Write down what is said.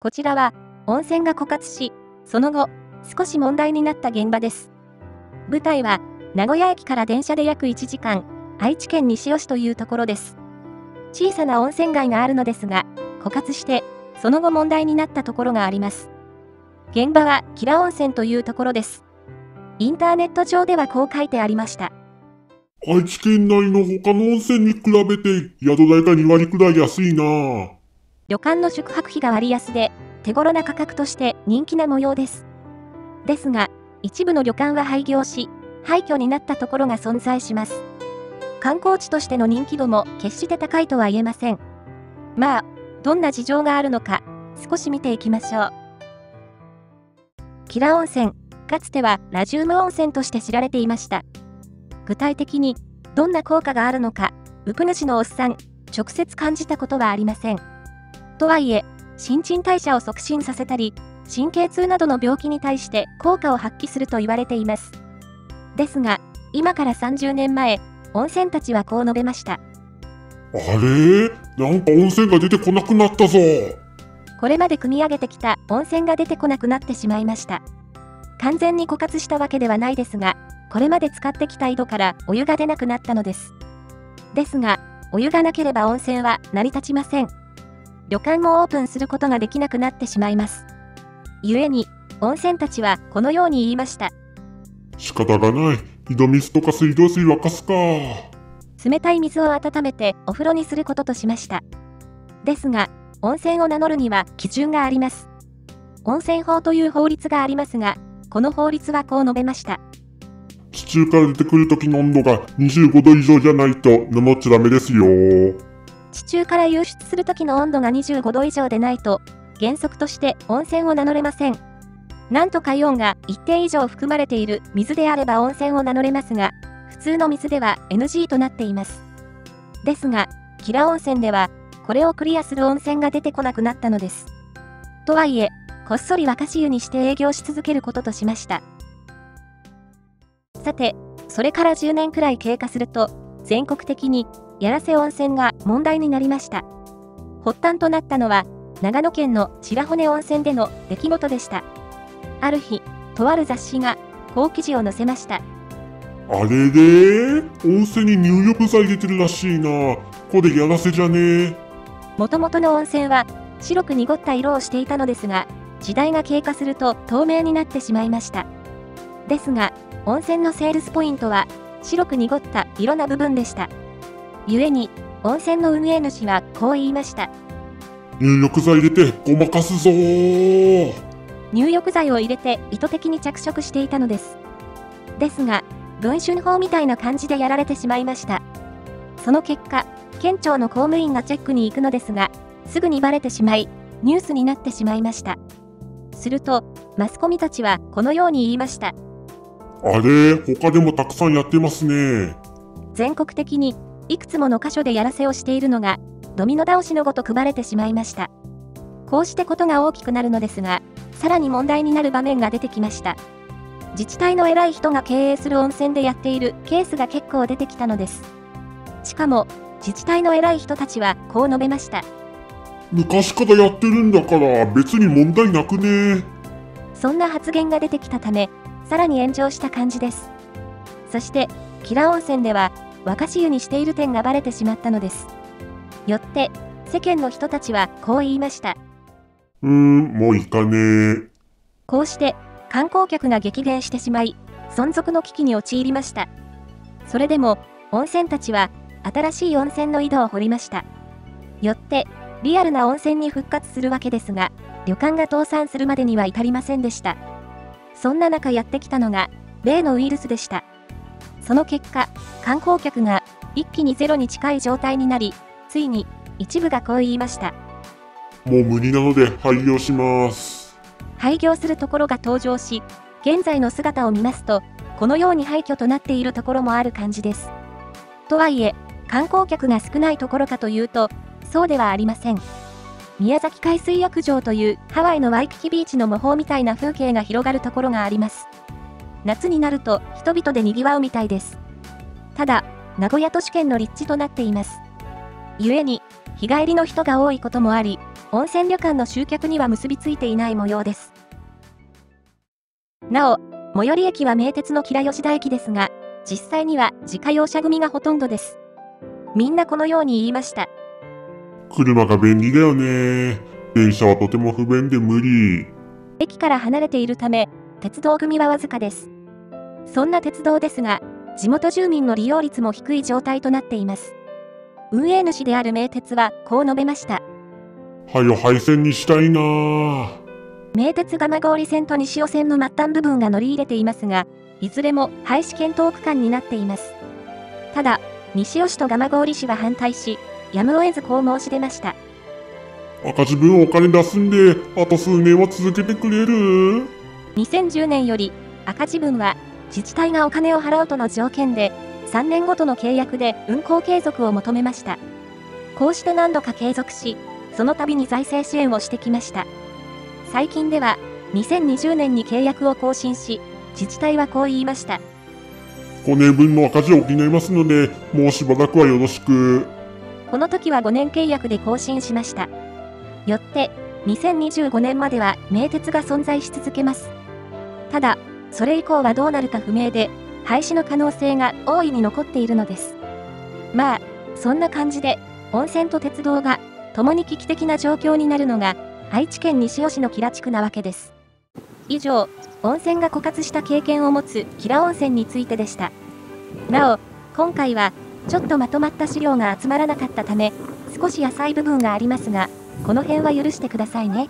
こちらは、温泉が枯渇し、その後、少し問題になった現場です。舞台は、名古屋駅から電車で約1時間、愛知県西尾市というところです。小さな温泉街があるのですが、枯渇して、その後問題になったところがあります。現場は、吉良温泉というところです。インターネット上ではこう書いてありました。愛知県内の他の温泉に比べて宿代が2割くらい安いな旅館の宿泊費が割安で、手頃な価格として人気な模様です。ですが、一部の旅館は廃業し、廃墟になったところが存在します。観光地としての人気度も決して高いとは言えません。まあ、どんな事情があるのか、少し見ていきましょう。キラ温泉、かつてはラジウム温泉として知られていました。具体的に、どんな効果があるのか、ウプ主のおっさん、直接感じたことはありません。とはいえ、新陳代謝を促進させたり、神経痛などの病気に対して効果を発揮すると言われています。ですが、今から30年前、温泉たちはこう述べました。あれ？なんか温泉が出てこなくなったぞ。これまで組み上げてきた温泉が出てこなくなってしまいました。完全に枯渇したわけではないですが、これまで使ってきた井戸からお湯が出なくなったのです。ですが、お湯がなければ温泉は成り立ちません。旅館もオープンすることができなくなってしまいます。故に、温泉たちはこのように言いました。仕方がない。井戸水とか水道水沸かすか。冷たい水を温めてお風呂にすることとしました。ですが、温泉を名乗るには基準があります。温泉法という法律がありますが、この法律はこう述べました。地中から出てくる時の温度が25度以上じゃないと名乗っちゃダメですよ。地中から湧出する時の温度が25度以上でないと、原則として温泉を名乗れません。なんとかイオンが一定以上含まれている水であれば温泉を名乗れますが、普通の水では NG となっています。ですが、キラ温泉では、これをクリアする温泉が出てこなくなったのです。とはいえ、こっそり若し湯にして営業し続けることとしました。さて、それから10年くらい経過すると、全国的に、やらせ温泉が問題になりました。発端となったのは、長野県の白骨温泉での出来事でした。ある日、とある雑誌が、こう記事を載せました。あれで温泉に入浴剤出てるらしいな。これやらせじゃねえ。もともとの温泉は、白く濁った色をしていたのですが、時代が経過すると透明になってしまいました。ですが、温泉のセールスポイントは、白く濁った色な部分でした。故に、温泉の運営主はこう言いました。入浴剤入れてごまかすぞ入浴剤を入れて意図的に着色していたのです。ですが、文春法みたいな感じでやられてしまいました。その結果、県庁の公務員がチェックに行くのですが、すぐにバレてしまい、ニュースになってしまいました。すると、マスコミたちはこのように言いました。あれ、他でもたくさんやってますね。全国的に、いくつもの箇所でやらせをしているのが、ドミノ倒しのごとくばれてしまいました。こうしてことが大きくなるのですが、さらに問題になる場面が出てきました。自治体の偉い人が経営する温泉でやっているケースが結構出てきたのです。しかも、自治体の偉い人たちはこう述べました。昔からやってるんだから別に問題なくねそんな発言が出てきたため、さらに炎上した感じです。そして、吉良温泉では、若し湯にしている点がバレてしまったのです。よって、世間の人たちはこう言いました。うーん、もう行かねえ。こうして、観光客が激減してしまい、存続の危機に陥りました。それでも、温泉たちは、新しい温泉の井戸を掘りました。よって、リアルな温泉に復活するわけですが、旅館が倒産するまでには至りませんでした。そんな中やってきたのが、例のウイルスでした。その結果、観光客が一気にゼロに近い状態になり、ついに一部がこう言いました。もう無理なので廃業します。廃業するところが登場し、現在の姿を見ますと、このように廃墟となっているところもある感じです。とはいえ、観光客が少ないところかというと、そうではありません。宮崎海水浴場というハワイのワイキキビーチの模倣みたいな風景が広がるところがあります。夏になると人々で賑わうみたいです。ただ、名古屋都市圏の立地となっています。故に、日帰りの人が多いこともあり、温泉旅館の集客には結びついていない模様です。なお、最寄り駅は名鉄の吉良吉田駅ですが、実際には自家用車組がほとんどです。みんなこのように言いました。車が便利だよね。電車はとても不便で無理。駅から離れているため、鉄道組はわずかです。そんな鉄道ですが、地元住民の利用率も低い状態となっています。運営主である名鉄はこう述べました。はよ廃線にしたいな名鉄蒲郡線と西尾線の末端部分が乗り入れていますが、いずれも廃止検討区間になっています。ただ、西尾市と蒲郡市は反対し、やむを得ずこう申し出ました。赤字分お金出すんで、あと数年は続けてくれる？?2010 年より赤字分は自治体がお金を払うとの条件で、3年ごとの契約で運行継続を求めました。こうして何度か継続し、その度に財政支援をしてきました。最近では、2020年に契約を更新し、自治体はこう言いました。5年分の赤字を補いますので、もうしばらくはよろしく。この時は5年契約で更新しました。よって、2025年までは名鉄が存在し続けます。ただ、それ以降はどうなるか不明で、廃止の可能性が大いに残っているのです。まあ、そんな感じで、温泉と鉄道が共に危機的な状況になるのが、愛知県西尾市の吉良地区なわけです。以上、温泉が枯渇した経験を持つ吉良温泉についてでした。なお、今回は、ちょっとまとまった資料が集まらなかったため、少し浅い部分がありますが、この辺は許してくださいね。